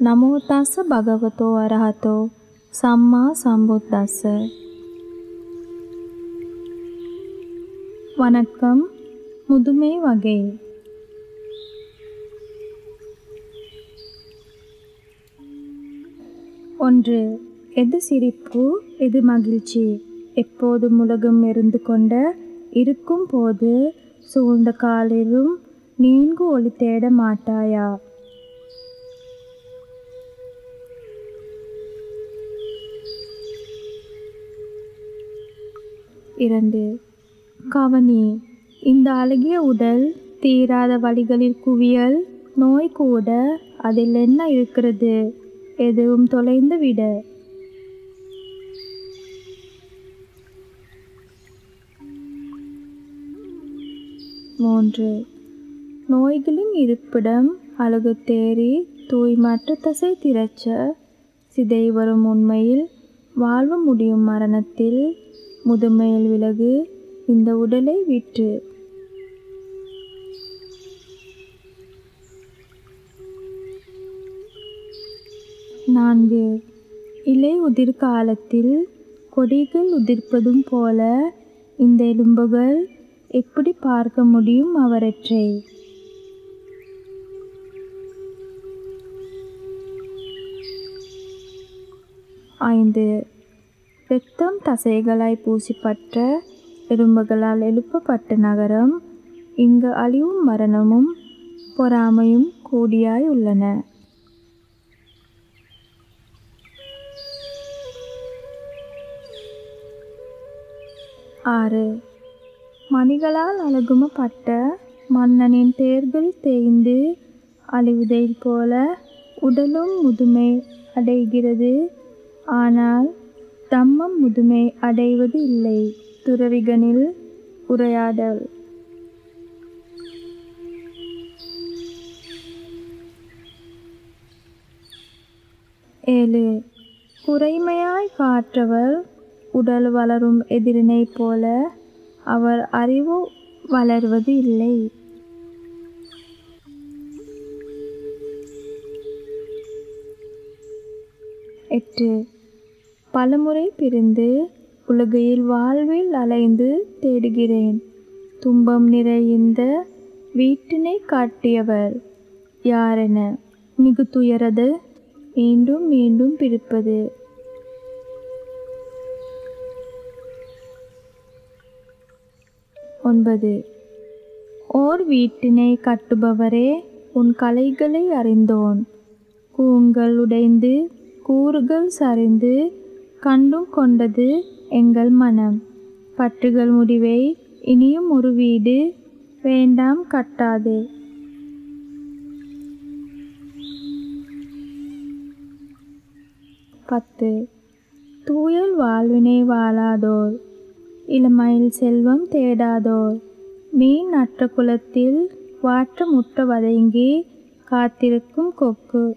නමෝ තස්ස භගවතෝ අරහතෝ සම්මා සම්බුද්දස්ස வணக்கம் முதுமை வகை ஒன்று எது சிரிப்பு எது மகிழ்ச்சி எப்போதும் உலகம் எருந்து கொண்ட இருக்கும் போது சூழ்ந்த காலிலும் நீங்கு ஒளி தேட மாட்டாயா இரண்டு. கவனி இந்த அழகிய உடல் தீராத வழிகளில் குவியல் நோய் கூட அதில் என்ன இருக்கிறது? எதுவும் தொலைந்து விட. மூன்று. நோய்களின் இருப்பிடம் அழகு தேறி தூய்மற்ற தசை திரச்ச சிதை வரும் உண்மையில் வாழ்வு முடியும் மரணத்தில் முதுமையில் விலகு. இந்த உடலை விற்று. நான்கு. இலை உதிர் காலத்தில் கொடிகள் உதிர்ப்பதும் போல இந்த எலும்புகள் எப்படி பார்க்க முடியும் அவரற்றை ஐந்து. இரத்தம் தசைகளாய் பூசிப்பட்ட எறும்புகளால் எழுப்பப்பட்ட நகரம் இங்கு அழிவும் மரணமும் பொறாமையும் கூடியாய் உள்ளன. ஆறு. மணிகளால் அழகுமப்பட்ட மன்னனின் தேர்கள் தேய்ந்து அழிவதைப் போல உடலும் முதுமை அடைகிறது. ஆனால் தம்மம் முதுமை அடைவது இல்லை துறவிகனில் உரையாடல் ஏழு. குறைமையாய் காற்றவர் உடல் வளரும் எதிரினை போல அவர் அறிவு வளர்வது இல்லை எட்டு. பலமுறை பிரிந்து உலகையில் வாழ்வில் அலைந்து தேடுகிறேன். துன்பம் நிறைந்த வீட்டினை காட்டியவர் யாரென மிகு துயரது மீண்டும் மீண்டும் பிரிப்பது. ஒன்பது. ஓர் வீட்டினை கட்டுபவரே உன் கலைகளை அறிந்தோன். கூங்கள் உடைந்து கூறுகள் சரிந்து கண்டும் கொண்டது எங்கள் மனம். பற்றுகள் முடிவை இனியும் ஒரு வீடு வேண்டாம் கட்டாதே. பத்து. தூயல் வாழ்வினை வாழாதோர். இளமையில் செல்வம் தேடாதோர். மீன் அற்ற குளத்தில் வாற்ற முட்ட வதங்கி காத்திருக்கும் கொக்கு.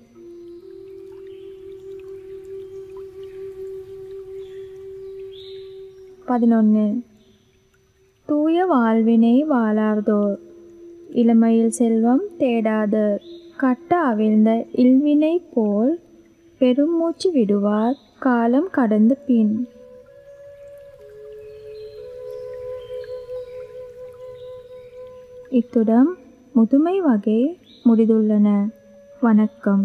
பதினொன்று தூய வாழ்வினை வாழாதோர் இளமையில் செல்வம் தேடாது கட்ட அவிழ்ந்த இல்வினை போல் பெருமூச்சு விடுவார் காலம் கடந்த பின் இத்துடன் முதுமை வகை முடிந்துள்ளன வணக்கம்